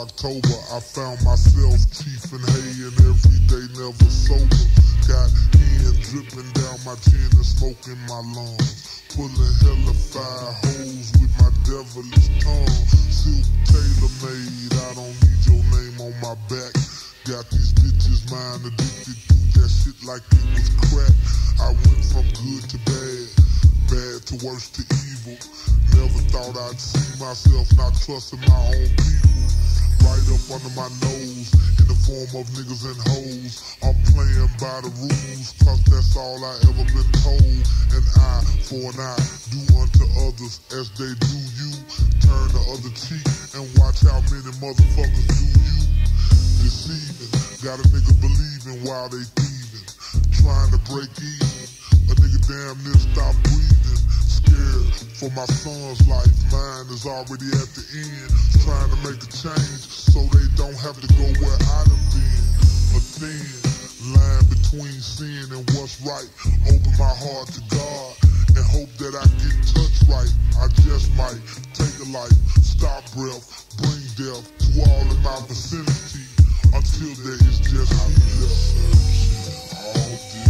October, I found myself chiefing hay and every day never sober. Got hen dripping down my chin and smoking my lungs. Pulling hella fire holes with my devilish tongue. Silk tailor made, I don't need your name on my back. Got these bitches mind addicted to that shit like it was crack. I went from good to bad, bad to worse to evil. Never thought I'd see myself not trusting my own people. Right up under my nose, in the form of niggas and hoes. I'm playing by the rules, cause that's all I ever been told. An eye for an eye, do unto others as they do you. Turn the other cheek and watch how many motherfuckers do you. Deceiving, got a nigga believing while they thieving. Trying to break even, a nigga damn near stop breathing. Scared for my son's life, mine is already at the end. Trying to make a change so they don't have to go where I done been. A thin line between sin and what's right. Open my heart to God and hope that I get touched right. I just might take a life, stop breath, bring death to all in my vicinity until there is just me. All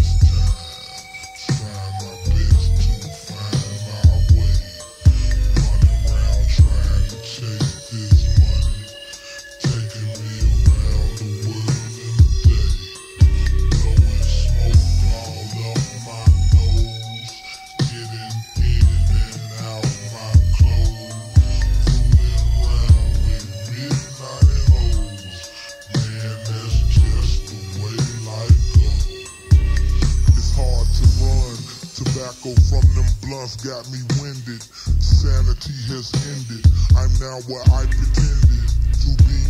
blunts got me winded. Sanity has ended. I'm now where I pretended to be.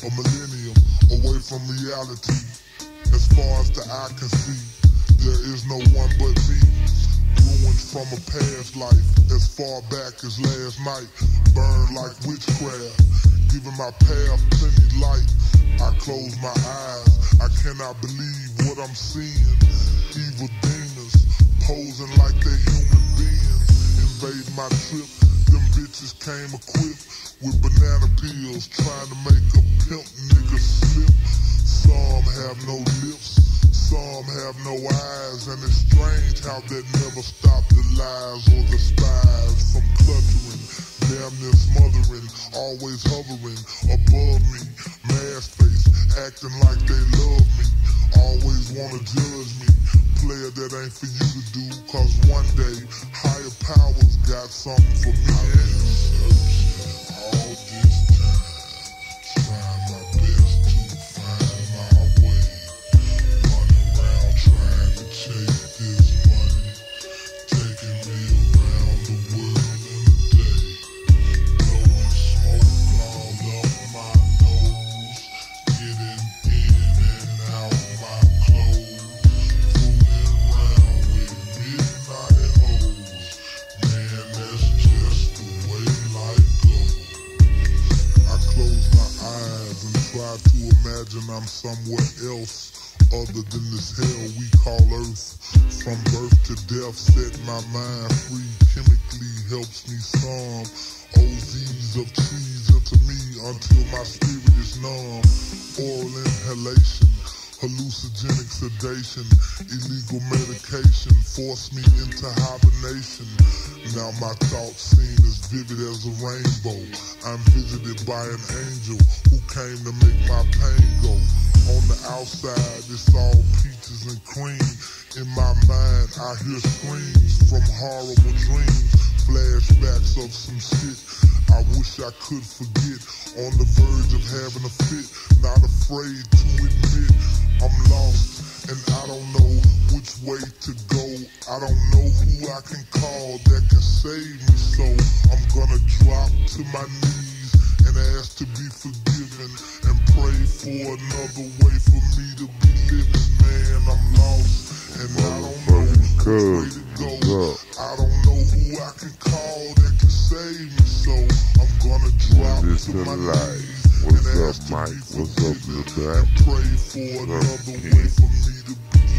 A millennium away from reality. As far as the eye can see, there is no one but me. Ruined from a past life as far back as last night. Burned like witchcraft, giving my path plenty light. I close my eyes, I cannot believe what I'm seeing. My trip, them bitches came equipped with banana peels, trying to make a pimp nigga slip. Some have no lips, some have no eyes, and it's strange how that never stopped the lies or the spies from cluttering, damn near smothering, always hovering above me. Mask face, acting like they love me, always wanna judge me. Player that ain't for you to do, cause one day higher powers got something for me. Imagine I'm somewhere else other than this hell we call Earth. From birth to death, set my mind free. Chemically helps me psalm OZs of trees into me until my spirit is numb. Oral inhalation. Hallucinogenic sedation, illegal medication force me into hibernation. Now my thoughts seem as vivid as a rainbow. I'm visited by an angel who came to make my pain go. On the outside, it's all peaches and cream. In my mind, I hear screams from horrible dreams, flashbacks of some shit I wish I could forget. On the verge of having a fit, not afraid to admit I'm lost and I don't know way to go. I don't know who I can call that can save me, so I'm gonna drop to my knees and ask to be forgiven and pray for another way for me to be living. Man, I'm lost and I don't know which way to go. I don't know who I can call that can save me, so I'm gonna drop to my knees What's up, Mike? What's up, Lil and pray for another way for me to